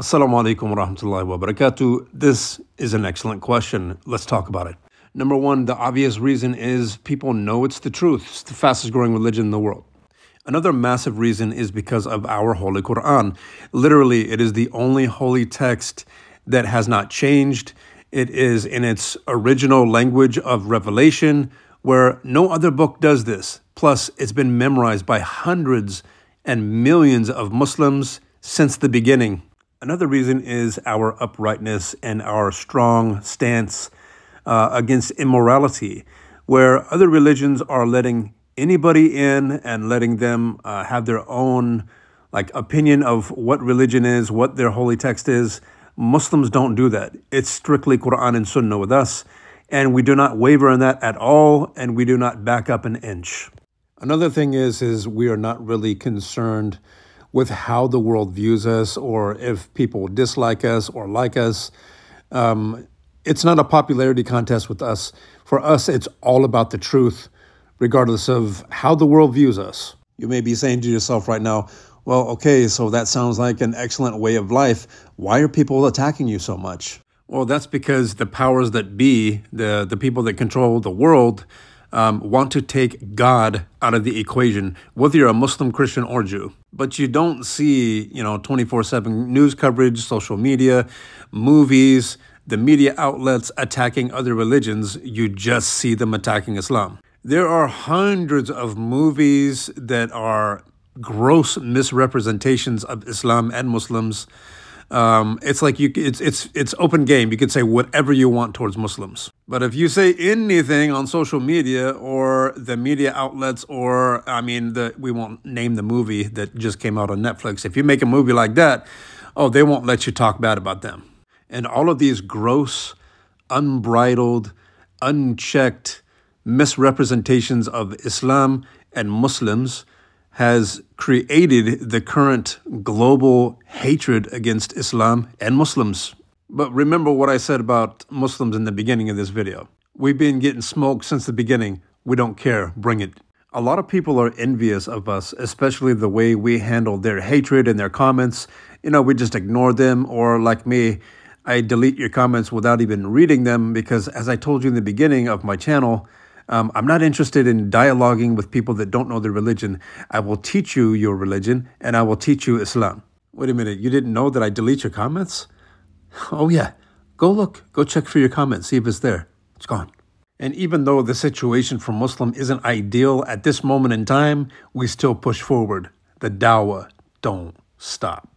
Assalamu alaikum wa rahmatullahi wa barakatuh. This is an excellent question. Let's talk about it. Number one, the obvious reason is people know it's the truth. It's the fastest growing religion in the world. Another massive reason is because of our Holy Quran. Literally, it is the only holy text that has not changed. It is in its original language of revelation, where no other book does this. Plus, it's been memorized by hundreds and millions of Muslims since the beginning. Another reason is our uprightness and our strong stance uh, against immorality, where other religions are letting anybody in and letting them uh, have their own like opinion of what religion is, what their holy text is. Muslims don't do that. It's strictly Quran and Sunnah with us, and we do not waver in that at all, and we do not back up an inch. Another thing is is we are not really concerned with how the world views us or if people dislike us or like us. Um, it's not a popularity contest with us. For us, it's all about the truth, regardless of how the world views us. You may be saying to yourself right now, well, okay, so that sounds like an excellent way of life. Why are people attacking you so much? Well, that's because the powers that be, the, the people that control the world, um, want to take God out of the equation, whether you're a Muslim, Christian, or Jew. But you don't see, you know, 24 7 news coverage, social media, movies, the media outlets attacking other religions. You just see them attacking Islam. There are hundreds of movies that are gross misrepresentations of Islam and Muslims. Um, it's like you, it's it's it's open game. You can say whatever you want towards Muslims. But if you say anything on social media or the media outlets, or I mean, the we won't name the movie that just came out on Netflix. If you make a movie like that, oh, they won't let you talk bad about them. And all of these gross, unbridled, unchecked misrepresentations of Islam and Muslims has created the current global hatred against Islam and Muslims. But remember what I said about Muslims in the beginning of this video. We've been getting smoked since the beginning. We don't care. Bring it. A lot of people are envious of us, especially the way we handle their hatred and their comments. You know, we just ignore them, or like me, I delete your comments without even reading them because, as I told you in the beginning of my channel, um, I'm not interested in dialoguing with people that don't know their religion. I will teach you your religion and I will teach you Islam. Wait a minute, you didn't know that I delete your comments? Oh, yeah. Go look, go check for your comments, see if it's there. It's gone. And even though the situation for Muslim isn't ideal at this moment in time, we still push forward. The dawah don't stop.